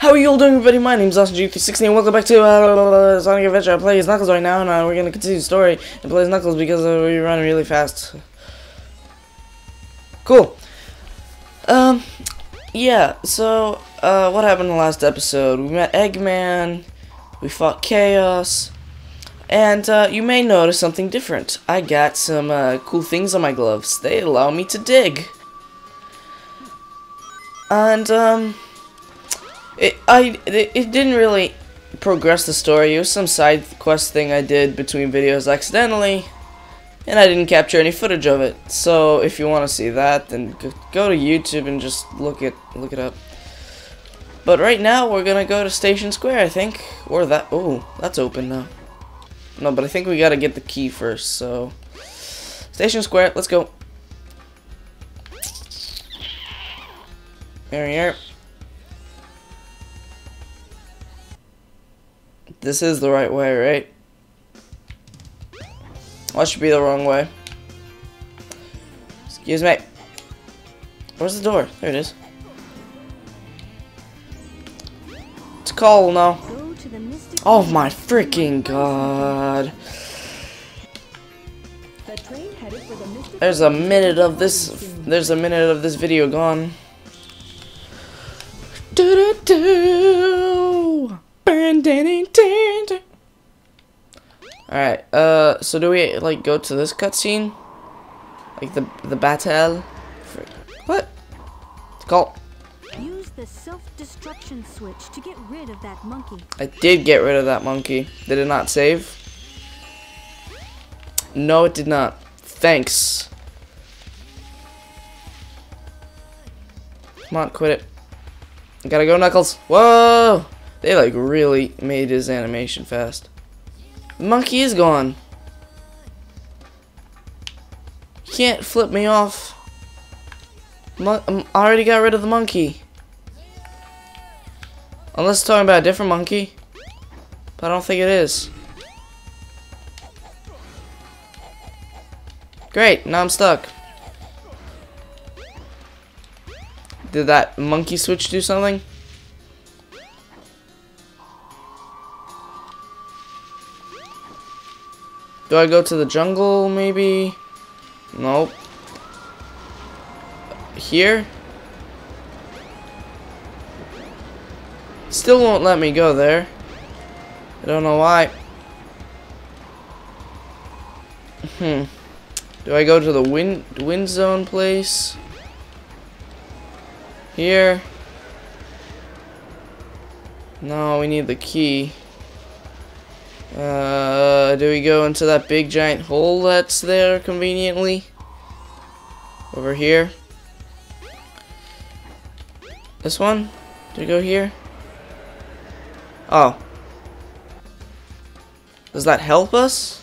How are you all doing, everybody? My name's awesomeG360, and welcome back to uh, Sonic Adventure. I play as Knuckles right now, and uh, we're gonna continue the story and play as Knuckles because uh, we run really fast. Cool. Um, yeah. So, uh, what happened in the last episode? We met Eggman. We fought Chaos. And uh, you may notice something different. I got some uh, cool things on my gloves. They allow me to dig. And um, it I it, didn't really progress the story. It was some side quest thing I did between videos accidentally, and I didn't capture any footage of it. So if you want to see that, then go to YouTube and just look it look it up. But right now we're gonna go to Station Square, I think, or that. Oh, that's open now. No, but I think we gotta get the key first, so... Station Square, let's go. There we are. This is the right way, right? That should be the wrong way. Excuse me. Where's the door? There it is. It's cold now. Oh my freaking god. There's a minute of this there's a minute of this video gone. Do do do. Alright, uh so do we like go to this cutscene? Like the the battle? What? It's called Use the self-destruction switch to get rid of that monkey. I did get rid of that monkey. Did it not save? No, it did not. Thanks. Come on, quit it. I gotta go, Knuckles. Whoa! They, like, really made his animation fast. The monkey is gone. Can't flip me off. Mon um, I already got rid of the monkey. Unless it's talking about a different monkey. But I don't think it is. Great, now I'm stuck. Did that monkey switch do something? Do I go to the jungle, maybe? Nope. Here? Still won't let me go there. I don't know why. Hmm. Do I go to the wind wind zone place? Here? No, we need the key. Uh, do we go into that big giant hole that's there conveniently? Over here? This one? Do we go here? Oh. Does that help us?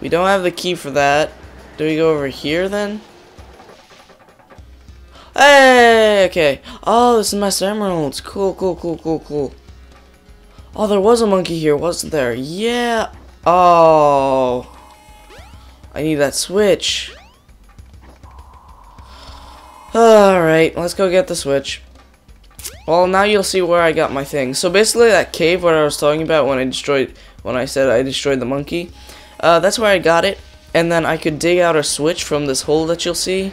We don't have the key for that. Do we go over here then? Hey, okay. Oh, this is Master Emeralds. Cool, cool, cool, cool, cool. Oh, there was a monkey here, wasn't there? Yeah. Oh. I need that switch. Alright, let's go get the switch. Well, now you'll see where I got my thing. So basically, that cave what I was talking about when I destroyed, when I said I destroyed the monkey, uh, that's where I got it. And then I could dig out a switch from this hole that you'll see,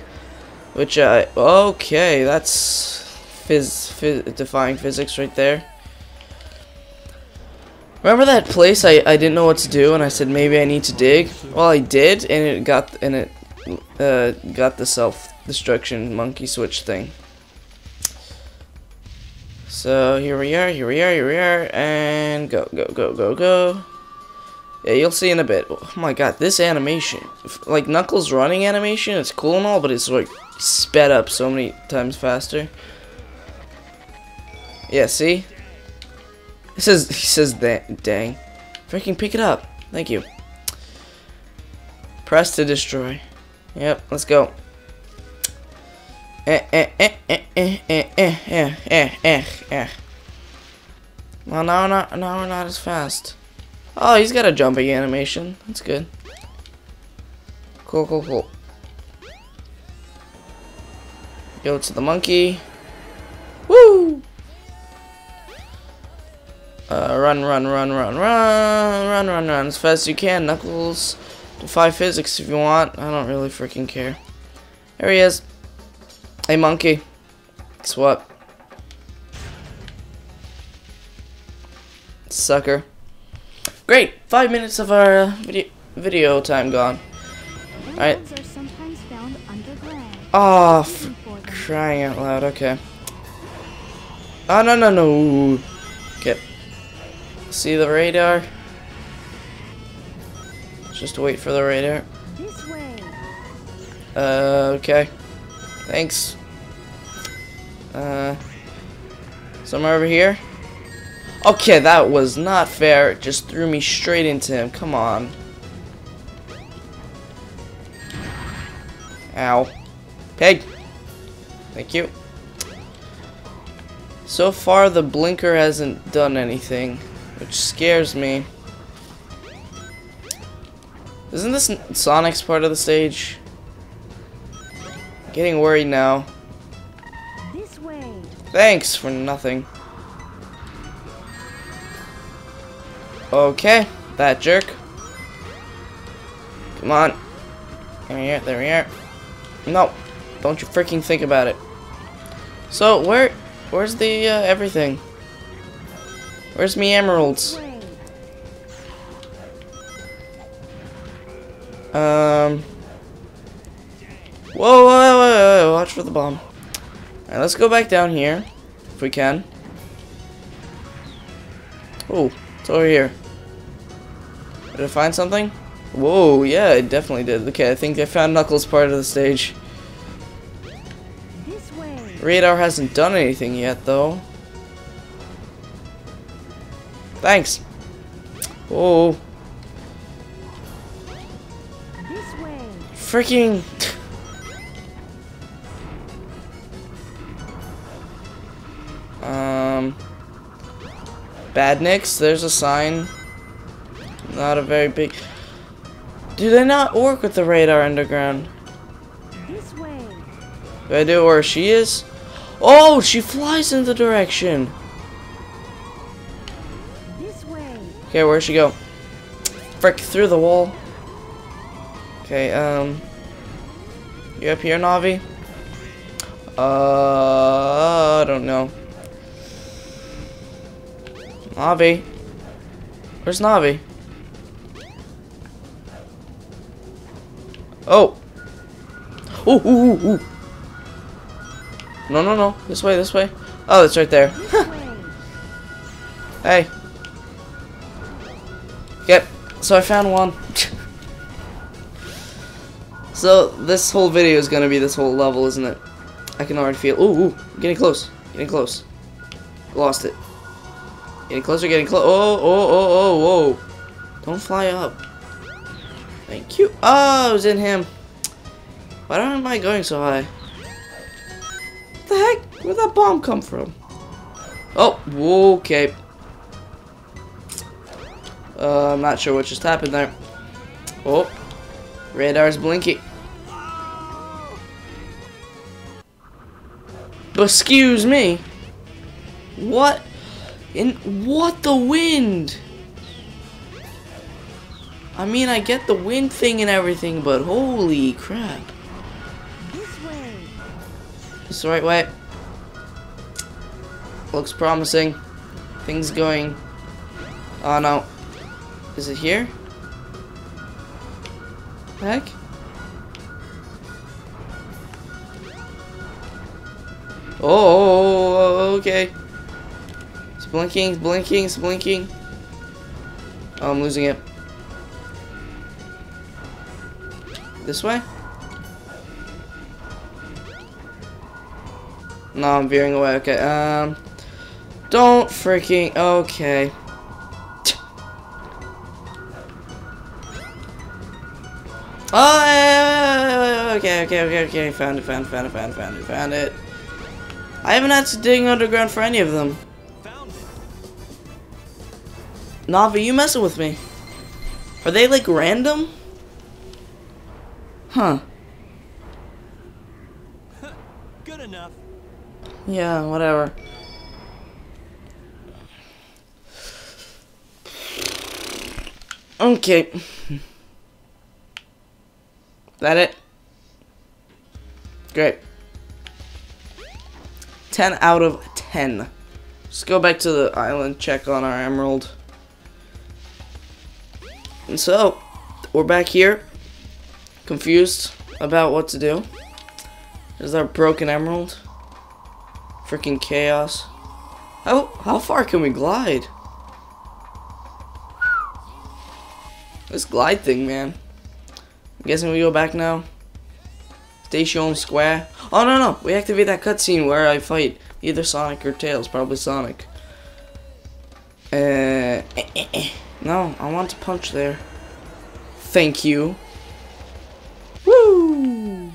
which I okay, that's phys, phys defying physics right there. Remember that place I, I didn't know what to do and I said maybe I need to dig? Well, I did and it got and it uh, got the self-destruction monkey switch thing. So here we are, here we are, here we are, and go, go, go, go, go. Yeah, you'll see in a bit. Oh my god, this animation. Like, Knuckles running animation, it's cool and all, but it's like sped up so many times faster. Yeah, see? He says, he says that, dang. Freaking pick it up. Thank you. Press to destroy. Yep, let's go. Eh, eh, eh, eh, eh, eh, eh, eh, eh, eh, eh. Well, now we're not, now we're not as fast. Oh, he's got a jumping animation. That's good. Cool, cool, cool. Go to the monkey. Uh, run, run, run, run, run, run, run, run as fast as you can. Knuckles, defy physics if you want. I don't really freaking care. There he is. Hey, monkey. Guess what? Sucker. Great. Five minutes of our uh, video video time gone. Alright. Railroads are sometimes found underground. Oh, crying out loud. Okay. Oh no no no. Okay. See the radar. Just wait for the radar. This way. Uh, okay. Thanks. Uh, somewhere over here? Okay, that was not fair. It just threw me straight into him. Come on. Ow. Peg. Thank you. So far, the blinker hasn't done anything, which scares me. Isn't this Sonic's part of the stage? Getting worried now. This way. Thanks for nothing. Okay, that jerk. Come on. There we are, there we are. No, don't you freaking think about it. So, where, where's the, uh, everything? Where's me emeralds? Um. Whoa, whoa, whoa, whoa, whoa, watch for the bomb. Alright, let's go back down here, if we can. Oh, it's over here. Did I find something? Whoa, yeah, I definitely did. Okay, I think I found Knuckles' part of the stage. Radar hasn't done anything yet, though. Thanks. Way. freaking. um. Badniks, there's a sign. Not a very big. Do they not work with the radar underground? This way. Do I do where she is? Oh, she flies in the direction. Okay, where'd she go? Frick, through the wall. Okay, um. You up here, Navi? Uh, I don't know. Navi? Where's Navi? Oh! Ooh, ooh, ooh, ooh. No, no, no. This way, this way. Oh, it's right there. Hey. So I found one. so this whole video is gonna be this whole level, isn't it? I can already feel. Ooh, ooh, getting close. Getting close. Lost it. Getting closer. Getting close. Oh, oh, oh, oh, whoa! Don't fly up. Thank you. Oh, it was in him. Why don't am I going so high? What the heck? Where'd that bomb come from? Oh, okay. Uh, I'm not sure what just happened there. Oh, radar's blinking. Excuse me. What? In what the wind? I mean, I get the wind thing and everything, but holy crap! This way. It's the right way. Looks promising. Things going. Oh no. Is it here? Heck? Oh, okay. It's blinking, it's blinking, it's blinking. Oh, I'm losing it. This way? No, I'm veering away. Okay, um... Don't freaking... Okay. Okay, okay, okay, okay. Found it, found it, found it, found it, found it, found it. I haven't had to dig underground for any of them. Navi, you messing with me? Are they like random? Huh. Good enough. Yeah, whatever. Okay. That it? Great. 10 out of 10. Let's go back to the island, check on our emerald. And so, we're back here, confused about what to do. There's our broken emerald. Freaking chaos. How, how far can we glide? This glide thing, man. I'm guessing we go back now. Station Square. Oh, no, no. We activate that cutscene where I fight either Sonic or Tails. Probably Sonic. Uh, eh, eh, eh. no, I want to punch there. Thank you. Woo!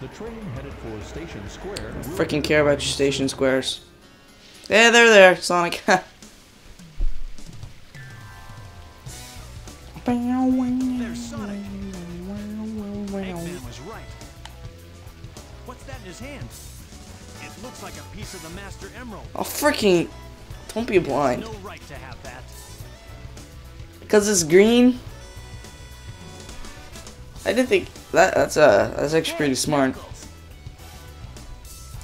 The train headed for Station Square. will Freaking care about your station squares. Yeah, they're there, Sonic. There's Sonic. That in his hand? It looks like a piece of the Master Emerald. oh, freaking. Don't be blind. No right to have that. Because it's green. I didn't think that that's uh that's actually pretty smart.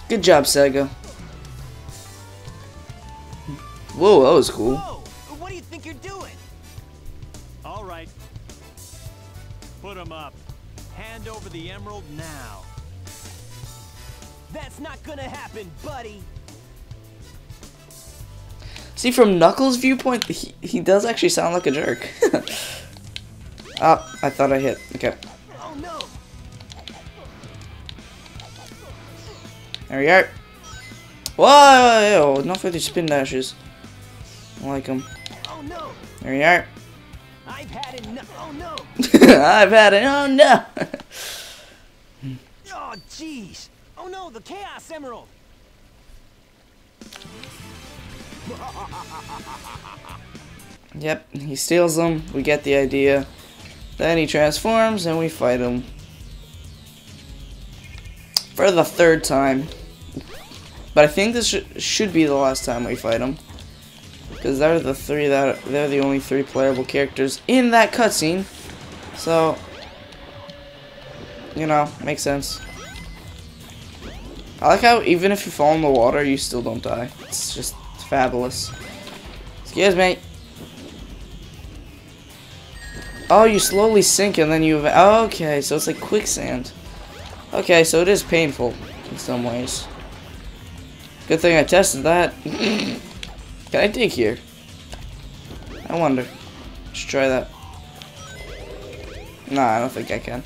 Good job, Sega. Whoa, that was cool. Whoa! What do you think you're doing? All right. Put him up. Hand over the emerald now. That's not gonna happen, buddy. See, from Knuckles' viewpoint, he, he does actually sound like a jerk. Ah, I thought I hit. Okay. Oh no! There we are. Whoa, Not for your spin dashes. I like them. Oh no! There we are. I've had enough. Oh no! I've had it. Oh no. Oh jeez! Oh no! The Chaos Emerald! yep, he steals them. We get the idea. Then he transforms and we fight him. For the third time. But I think this sh should be the last time we fight him. Because they're the three that they're the only three playable characters in that cutscene. So you know, makes sense. I like how even if you fall in the water, you still don't die. It's just fabulous. Excuse me. Oh, you slowly sink and then you... ev- Okay, so it's like quicksand. Okay, so it is painful in some ways. Good thing I tested that. Can I dig here? I wonder. Let's try that. Nah, I don't think I can.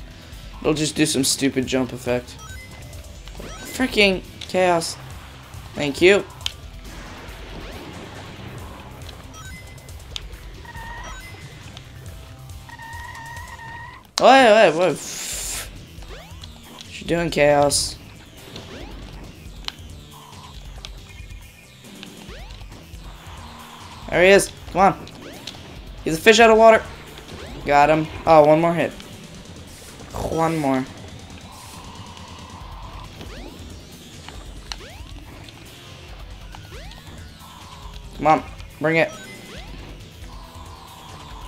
It'll just do some stupid jump effect. Freaking chaos. Thank you. Wait, wait, wait. What you doing, chaos? There he is. Come on. He's a fish out of water. Got him. Oh, one more hit. One more. Come on, bring it.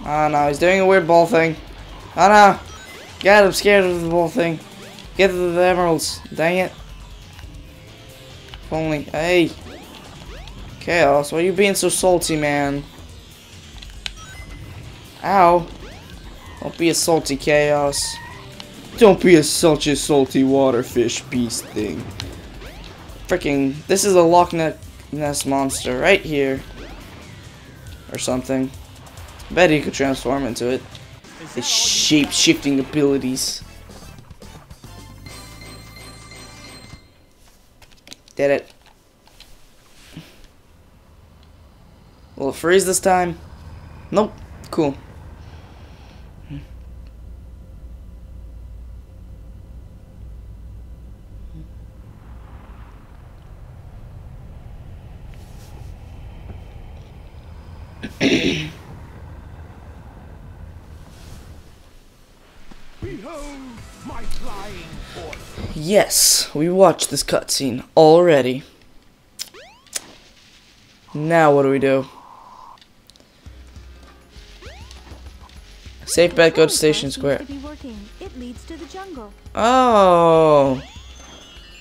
Oh no, he's doing a weird ball thing. Oh no! God, I'm scared of the ball thing. Get the, emeralds. Dang it. If only. Hey! Chaos, why are you being so salty, man? Ow. Don't be a salty chaos. Don't be a such a salty waterfish beast thing. Freaking, this is a Loch Ne- Ness monster right here. Or something. Bet he could transform into it. His that all you shape shifting abilities. Did it. Will it freeze this time? Nope. Cool. Yes, we watched this cutscene already. Now what do we do? Safe bet, go to Station Square. To be working. It leads to the jungle. Oh.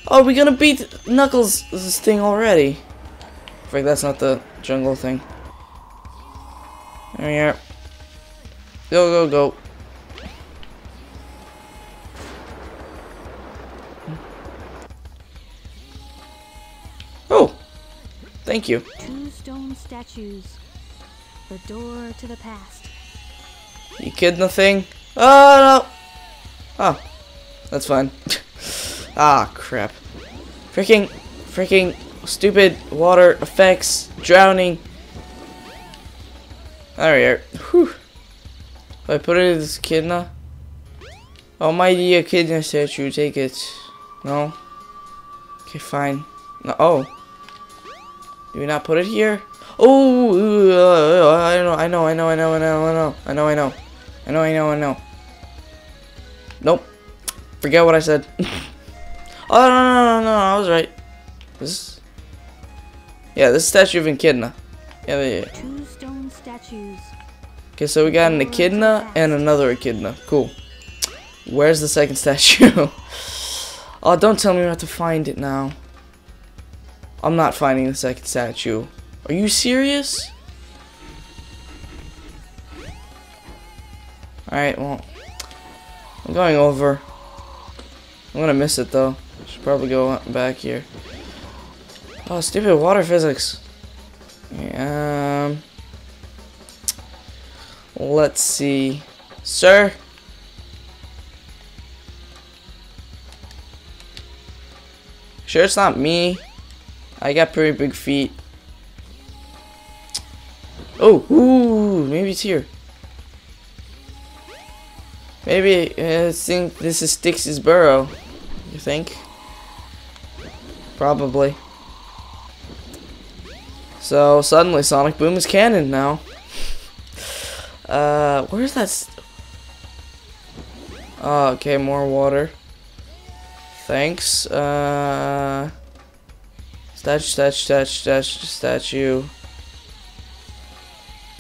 Oh, we gonna beat Knuckles' this thing already. Frick, that's not the jungle thing. There we are. Go, go, go. Thank you. Two stone statues. The door to the past. You kidding the thing? Oh, no. Oh, that's fine. ah, crap. Freaking, freaking stupid water effects, drowning. There we are. Whew. If I put it in this Echidna. Oh, my dear Echidna statue, take it. No? Okay, fine. No, oh. Do we not put it here? Oh, I know, I know, I know, I know, I know, I know, I know, I know, I know, I know, I know. Nope. Forget what I said. oh no, no, no, no, I was right. This. Yeah, this statue of Echidna. Yeah, yeah. Two stone statues. Okay, so we got an Echidna and another Echidna. Cool. Where's the second statue? oh, don't tell me we have to find it now. I'm not finding the second statue. Are you serious? Alright, well. I'm going over. I'm gonna miss it though. Should probably go back here. Oh, stupid water physics. Um. Let's see. Sir? Sure it's not me. I got pretty big feet. Oh, ooh, maybe it's here. Maybe uh, I think this is Sticks's burrow. You think? Probably. So suddenly Sonic Boom is canon now. uh, where's that? Oh, okay, more water. Thanks. Uh, statue, statue, statue, statue, statue.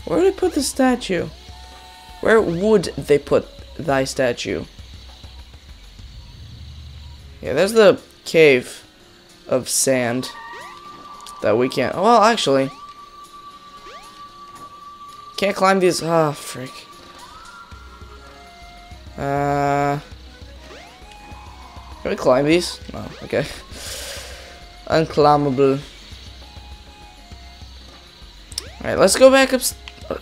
Where did they put the statue? Where would they put thy statue? Yeah, there's the cave of sand that we can't. Well, actually, can't climb these. Ah, oh, frick. Uh, can we climb these? No. Okay. Unclimbable. All right, let's go back up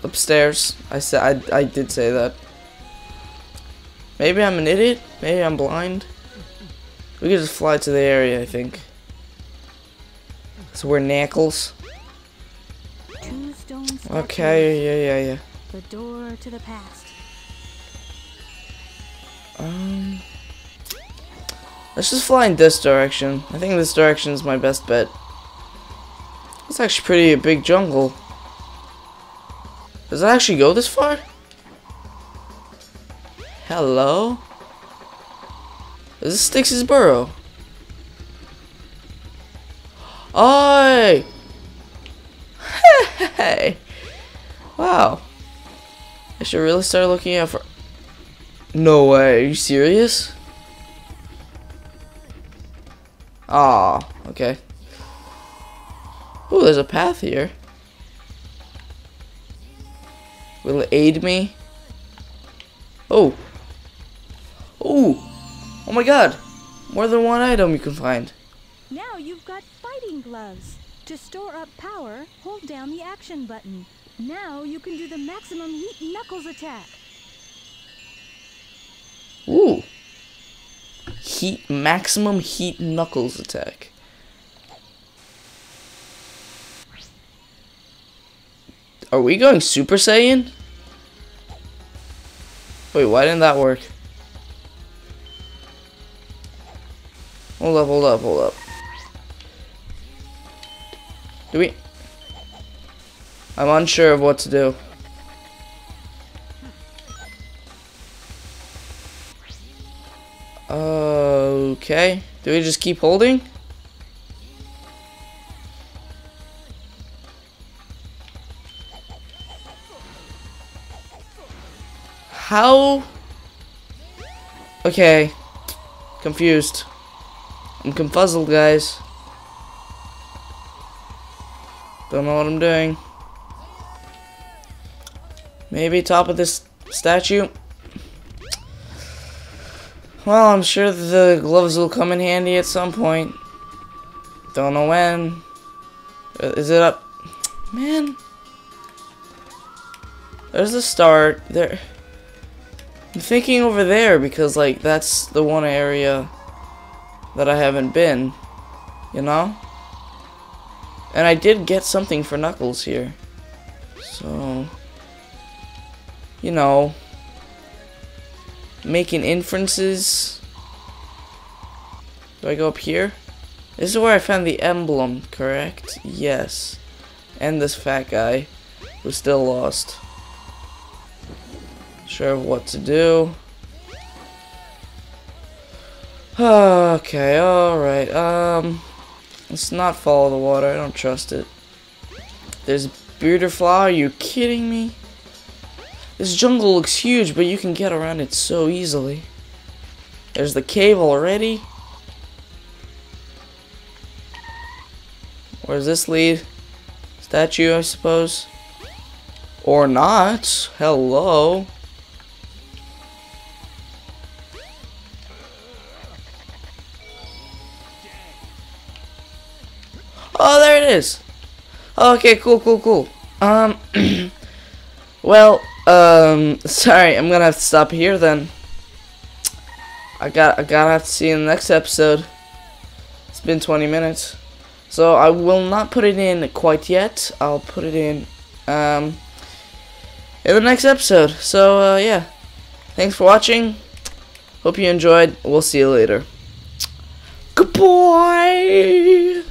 upstairs. I said I I did say that. Maybe I'm an idiot. Maybe I'm blind. We could just fly to the area, I think. So we're Knuckles. Okay, yeah, yeah, yeah. The door to the past. Um, let's just fly in this direction. I think this direction is my best bet. It's actually pretty a big jungle. Does it actually go this far? Hello? Is this Sticks's burrow? Oi! Hey! Wow. I should really start looking out for... No way, are you serious? Ah, okay. Oh, there's a path here. Will it aid me? Oh. Oh. Oh my god. More than one item you can find. Now you've got fighting gloves. To store up power, hold down the action button. Now you can do the maximum heat knuckles attack. Ooh. Heat maximum heat knuckles attack. Are we going Super Saiyan? Wait, why didn't that work? Hold up, hold up, hold up. Do we? I'm unsure of what to do. Uh, Okay. Do we just keep holding? How? Okay. Confused. I'm confuzzled, guys. Don't know what I'm doing. Maybe top of this statue? Well, I'm sure the gloves will come in handy at some point. Don't know when. Uh, it up? Man. There's the start. There. I'm thinking over there because, like, that's the one area that I haven't been. You know? And I did get something for Knuckles here. So. You know. Making inferences. Do I go up here? This is where I found the emblem, correct? Yes. And this fat guy who's still lost. Sure of what to do. Okay, alright. Um, let's not follow the water. I don't trust it. There's flower. Are you kidding me? This jungle looks huge, but you can get around it so easily. There's the cave already. Where does this lead? Statue, I suppose. Or not. Hello. Oh, there it is. Okay, cool, cool, cool. Um, well, um, sorry, I'm gonna have to stop here then. I got, I gotta have to see you in the next episode. It's been 20 minutes. So I will not put it in quite yet. I'll put it in, um, in the next episode. So, uh, yeah. Thanks for watching. Hope you enjoyed. We'll see you later. Goodbye!